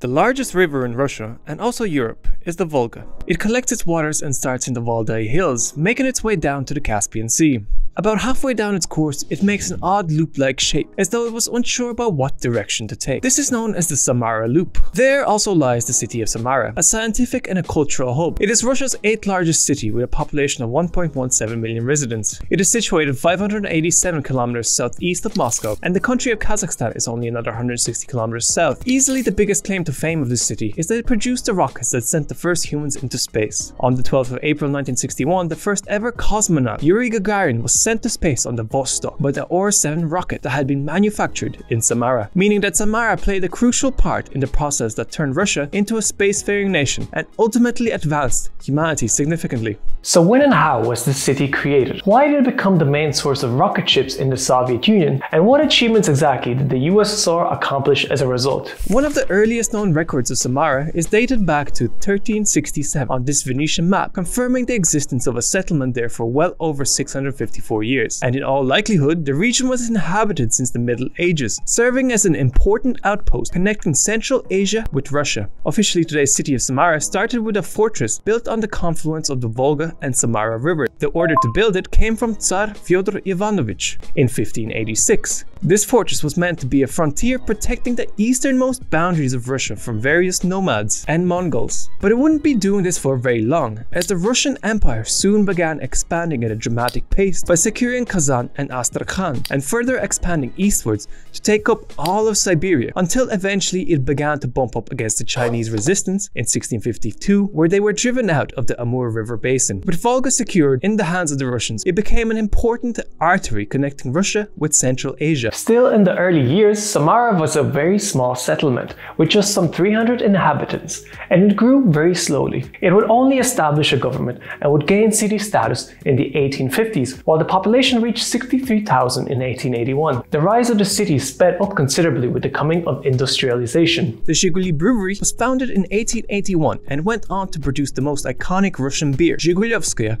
The largest river in Russia, and also Europe, is the Volga. It collects its waters and starts in the Valdai Hills, making its way down to the Caspian Sea. About halfway down its course, it makes an odd loop-like shape, as though it was unsure about what direction to take. This is known as the Samara Loop. There also lies the city of Samara, a scientific and a cultural hub. It is Russia's eighth largest city with a population of 1.17 million residents. It is situated 587 kilometers southeast of Moscow, and the country of Kazakhstan is only another 160 kilometers south. Easily the biggest claim to fame of this city is that it produced the rockets that sent the first humans into space. On the 12th of April 1961, the first ever cosmonaut, Yuri Gagarin, was sent to space on the Vostok by the R-7 rocket that had been manufactured in Samara, meaning that Samara played a crucial part in the process that turned Russia into a spacefaring nation and ultimately advanced humanity significantly. So when and how was this city created? Why did it become the main source of rocket ships in the Soviet Union? And what achievements exactly did the USSR accomplish as a result? One of the earliest known records of Samara is dated back to 1367 on this Venetian map, confirming the existence of a settlement there for well over 654 years, and in all likelihood, the region was inhabited since the Middle Ages, serving as an important outpost connecting Central Asia with Russia. Officially, today's city of Samara started with a fortress built on the confluence of the Volga and Samara River. The order to build it came from Tsar Fyodor Ivanovich in 1586. This fortress was meant to be a frontier protecting the easternmost boundaries of Russia from various nomads and Mongols. But it wouldn't be doing this for very long, as the Russian Empire soon began expanding at a dramatic pace by securing Kazan and Astrakhan, and further expanding eastwards to take up all of Siberia, until eventually it began to bump up against the Chinese resistance in 1652, where they were driven out of the Amur River basin. With Volga secured in the hands of the Russians, it became an important artery connecting Russia with Central Asia. Still in the early years, Samara was a very small settlement with just some 300 inhabitants, and it grew very slowly. It would only establish a government and would gain city status in the 1850s, while the population reached 63,000 in 1881. The rise of the city sped up considerably with the coming of industrialization. The Zhiguli Brewery was founded in 1881 and went on to produce the most iconic Russian beer, Zhigulyovskaya,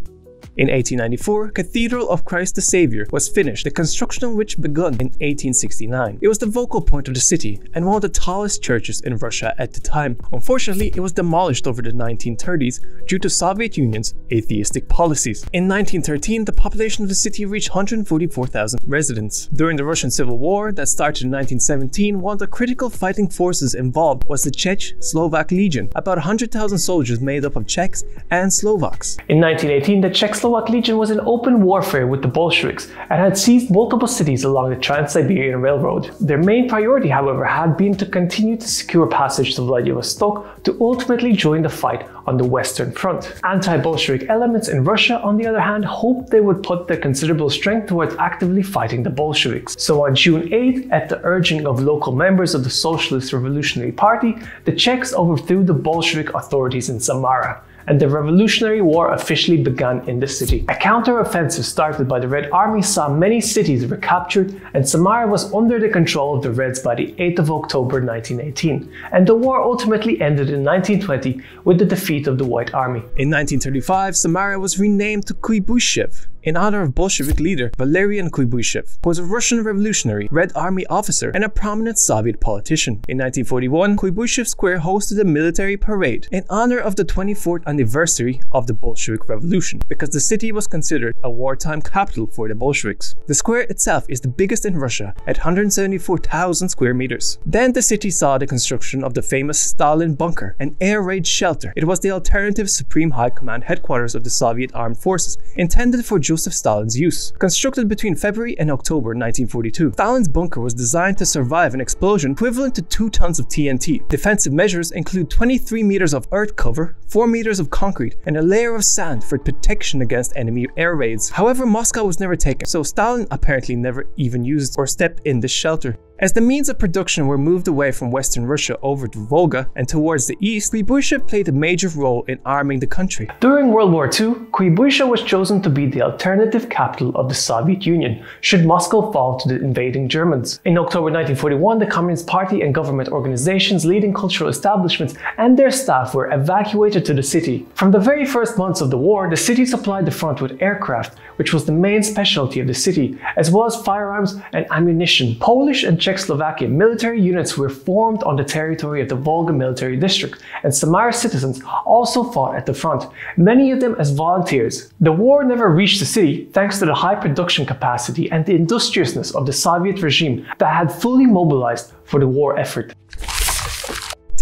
in 1894, Cathedral of Christ the Savior was finished, the construction of which begun in 1869. It was the vocal point of the city and one of the tallest churches in Russia at the time. Unfortunately, it was demolished over the 1930s due to Soviet Union's atheistic policies. In 1913, the population of the city reached 144,000 residents. During the Russian Civil War that started in 1917, one of the critical fighting forces involved was the Czech Slovak Legion, about 100,000 soldiers made up of Czechs and Slovaks. In 1918, the Czechoslovak Legion was in open warfare with the Bolsheviks and had seized multiple cities along the Trans-Siberian Railroad. Their main priority, however, had been to continue to secure passage to Vladivostok to ultimately join the fight on the Western Front. Anti-Bolshevik elements in Russia, on the other hand, hoped they would put their considerable strength towards actively fighting the Bolsheviks. So on June 8, at the urging of local members of the Socialist Revolutionary Party, the Czechs overthrew the Bolshevik authorities in Samara and the Revolutionary War officially began in the city. A counter-offensive started by the Red Army saw many cities recaptured and Samara was under the control of the Reds by the 8th of October 1918, and the war ultimately ended in 1920 with the defeat of the White Army. In 1935, Samara was renamed to Kuibyshev in honor of Bolshevik leader Valerian Kuibyshev, who was a Russian revolutionary, Red Army officer, and a prominent Soviet politician. In 1941, Kuibyshev Square hosted a military parade in honor of the 24th anniversary of the Bolshevik Revolution, because the city was considered a wartime capital for the Bolsheviks. The square itself is the biggest in Russia at 174,000 square meters. Then the city saw the construction of the famous Stalin Bunker, an air raid shelter. It was the alternative Supreme High Command headquarters of the Soviet armed forces, intended for Joseph Stalin's use. Constructed between February and October 1942, Stalin's bunker was designed to survive an explosion equivalent to 2 tons of TNT. Defensive measures include 23 meters of earth cover, 4 meters of concrete, and a layer of sand for protection against enemy air raids. However, Moscow was never taken, so Stalin apparently never even used or stepped in this shelter. As the means of production were moved away from Western Russia over to Volga and towards the east, Kuibyshev played a major role in arming the country. During World War II, Kuibyshev was chosen to be the alternative capital of the Soviet Union, should Moscow fall to the invading Germans. In October 1941, the Communist Party and government organizations, leading cultural establishments, and their staff were evacuated to the city. From the very first months of the war, the city supplied the front with aircraft, which was the main specialty of the city, as well as firearms and ammunition. Polish and Czechoslovakia, military units were formed on the territory of the Volga Military District, and Samara citizens also fought at the front, many of them as volunteers. The war never reached the city thanks to the high production capacity and the industriousness of the Soviet regime that had fully mobilized for the war effort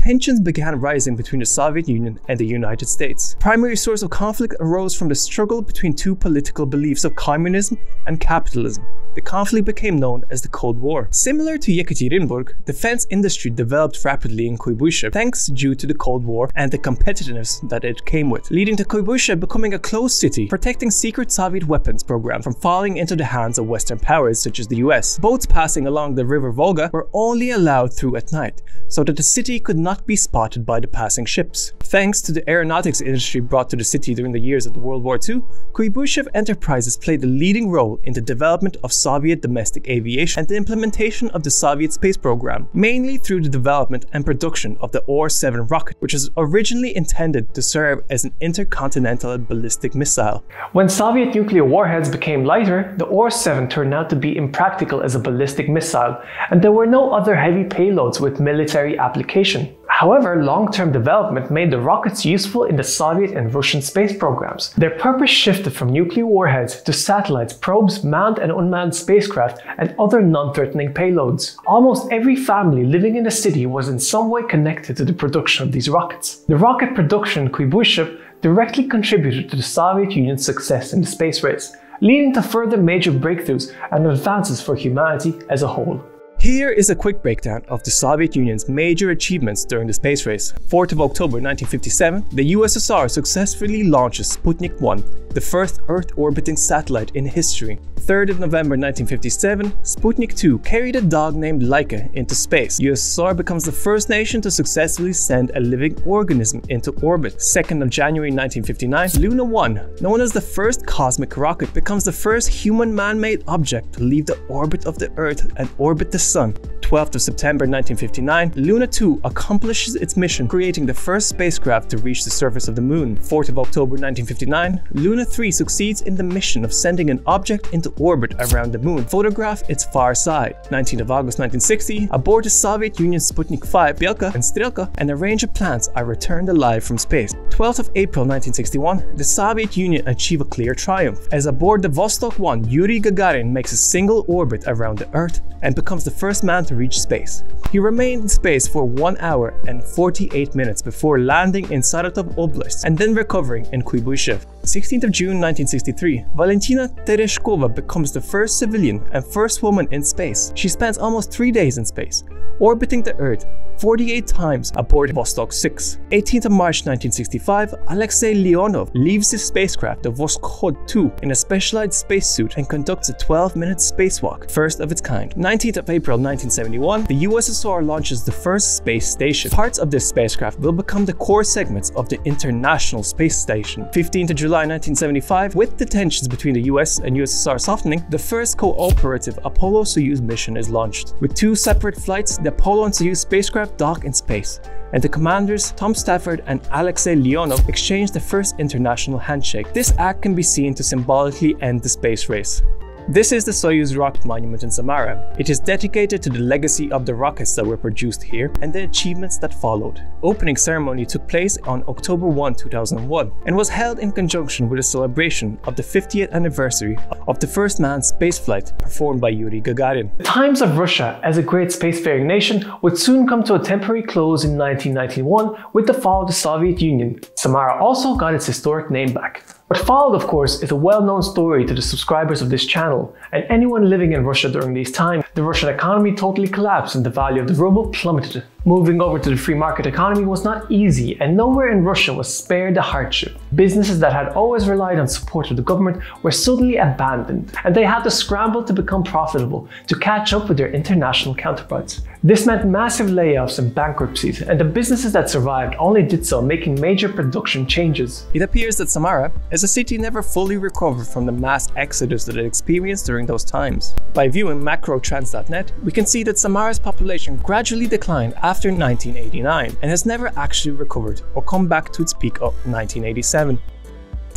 tensions began rising between the Soviet Union and the United States. Primary source of conflict arose from the struggle between two political beliefs of communism and capitalism. The conflict became known as the Cold War. Similar to Yekaterinburg, defense industry developed rapidly in Kuibyshev thanks due to the Cold War and the competitiveness that it came with, leading to Kuibyshev becoming a closed city, protecting secret Soviet weapons program from falling into the hands of Western powers such as the US. Boats passing along the river Volga were only allowed through at night, so that the city could not be spotted by the passing ships. Thanks to the aeronautics industry brought to the city during the years of World War II, Kuibyshev Enterprises played a leading role in the development of Soviet domestic aviation and the implementation of the Soviet space program, mainly through the development and production of the R-7 rocket, which was originally intended to serve as an intercontinental ballistic missile. When Soviet nuclear warheads became lighter, the R-7 turned out to be impractical as a ballistic missile, and there were no other heavy payloads with military application. However, long-term development made the rockets useful in the Soviet and Russian space programs. Their purpose shifted from nuclear warheads to satellites, probes, manned and unmanned spacecraft, and other non-threatening payloads. Almost every family living in the city was in some way connected to the production of these rockets. The rocket production in Kuibyshev directly contributed to the Soviet Union's success in the space race, leading to further major breakthroughs and advances for humanity as a whole. Here is a quick breakdown of the Soviet Union's major achievements during the space race. 4th of October 1957, the USSR successfully launches Sputnik 1, the first Earth-orbiting satellite in history. 3rd of November 1957, Sputnik 2 carried a dog named Laika into space. USSR becomes the first nation to successfully send a living organism into orbit. 2nd of January 1959, Luna 1, known as the first cosmic rocket, becomes the first human man-made object to leave the orbit of the Earth and orbit the Sun. Ostern. 12th of September 1959, Luna 2 accomplishes its mission, creating the first spacecraft to reach the surface of the Moon. 4th of October 1959, Luna 3 succeeds in the mission of sending an object into orbit around the Moon, photograph its far side. 19th of August 1960, aboard the Soviet Union Sputnik 5, Belka and Strelka, and a range of plants are returned alive from space. 12th of April 1961, the Soviet Union achieve a clear triumph, as aboard the Vostok 1, Yuri Gagarin makes a single orbit around the Earth and becomes the first man to reach space. He remained in space for 1 hour and 48 minutes before landing in Saratov Oblast and then recovering in Kuibyshev. 16th of June 1963, Valentina Tereshkova becomes the first civilian and first woman in space. She spends almost three days in space, orbiting the Earth 48 times aboard Vostok 6. 18th of March 1965, Alexei Leonov leaves his spacecraft, the Voskhod 2, in a specialized spacesuit and conducts a 12-minute spacewalk, first of its kind. 19th of April 1971, the USSR launches the first space station. Parts of this spacecraft will become the core segments of the International Space Station. 15th of July 1975, with the tensions between the US and USSR softening, the first cooperative Apollo-Soyuz mission is launched. With two separate flights, the Apollo and Soyuz spacecraft dock in space, and the commanders Tom Stafford and Alexei Leonov exchanged the first international handshake. This act can be seen to symbolically end the space race. This is the Soyuz rocket monument in Samara. It is dedicated to the legacy of the rockets that were produced here and the achievements that followed. Opening ceremony took place on October 1, 2001 and was held in conjunction with a celebration of the 50th anniversary of the first manned spaceflight performed by Yuri Gagarin. The times of Russia as a great spacefaring nation would soon come to a temporary close in 1991 with the fall of the Soviet Union. Samara also got its historic name back. What followed, of course, is a well-known story to the subscribers of this channel, and anyone living in Russia during these times. The Russian economy totally collapsed and the value of the ruble plummeted. Moving over to the free market economy was not easy, and nowhere in Russia was spared the hardship. Businesses that had always relied on support of the government were suddenly abandoned, and they had to scramble to become profitable to catch up with their international counterparts. This meant massive layoffs and bankruptcies, and the businesses that survived only did so making major production changes. It appears that Samara, as a city, never fully recovered from the mass exodus that it experienced during those times. By viewing macrotrends.net, we can see that Samara's population gradually declined after 1989 and has never actually recovered or come back to its peak of 1987.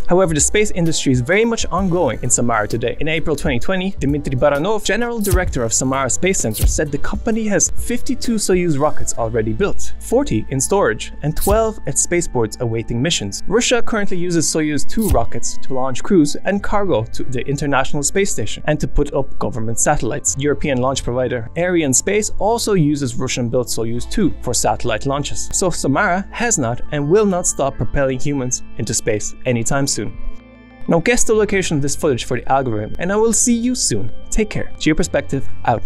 However, the space industry is very much ongoing in Samara today. In April 2020, Dmitry Baranov, general director of Samara Space Center, said the company has 52 Soyuz rockets already built, 40 in storage, and 12 at spaceports awaiting missions. Russia currently uses Soyuz 2 rockets to launch crews and cargo to the International Space Station and to put up government satellites. European launch provider Arianespace also uses Russian-built Soyuz 2 for satellite launches. So Samara has not and will not stop propelling humans into space anytime soon. Now guess the location of this footage for the algorithm and I will see you soon. Take care. GeoPerspective out.